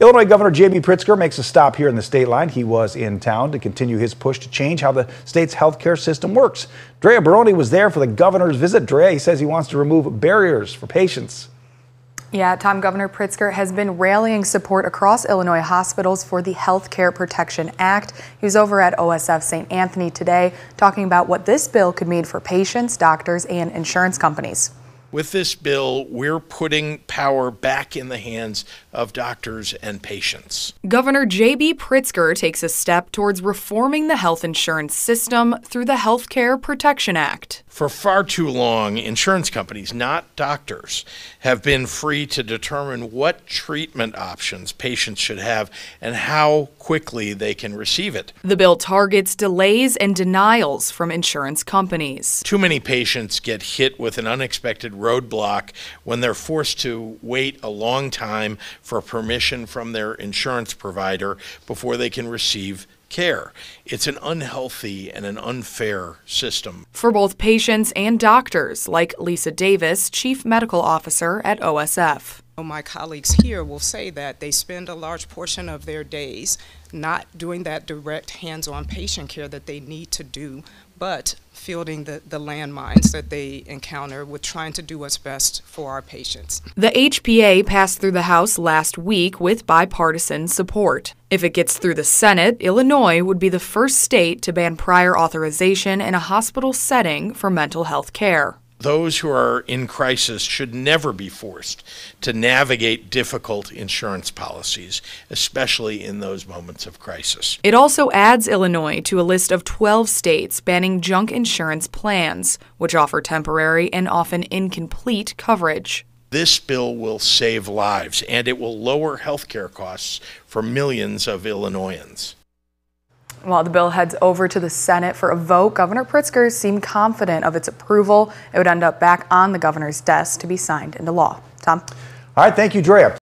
Illinois Governor J.B. Pritzker makes a stop here in the state line. He was in town to continue his push to change how the state's healthcare system works. Drea Baroni was there for the governor's visit. Drea, he says he wants to remove barriers for patients. Yeah, Tom Governor Pritzker has been rallying support across Illinois hospitals for the Health Care Protection Act. He was over at OSF St. Anthony today talking about what this bill could mean for patients, doctors, and insurance companies. With this bill, we're putting power back in the hands of doctors and patients. Governor J.B. Pritzker takes a step towards reforming the health insurance system through the Health Care Protection Act. For far too long, insurance companies, not doctors, have been free to determine what treatment options patients should have and how quickly they can receive it. The bill targets delays and denials from insurance companies. Too many patients get hit with an unexpected roadblock when they're forced to wait a long time for permission from their insurance provider before they can receive care. It's an unhealthy and an unfair system. For both patients and doctors, like Lisa Davis, Chief Medical Officer at OSF. My colleagues here will say that they spend a large portion of their days not doing that direct hands-on patient care that they need to do, but fielding the, the landmines that they encounter with trying to do what's best for our patients. The HPA passed through the House last week with bipartisan support. If it gets through the Senate, Illinois would be the first state to ban prior authorization in a hospital setting for mental health care those who are in crisis should never be forced to navigate difficult insurance policies, especially in those moments of crisis. It also adds Illinois to a list of 12 states banning junk insurance plans, which offer temporary and often incomplete coverage. This bill will save lives and it will lower health care costs for millions of Illinoisans. While the bill heads over to the Senate for a vote, Governor Pritzker seemed confident of its approval. It would end up back on the governor's desk to be signed into law. Tom? All right, thank you, Drea.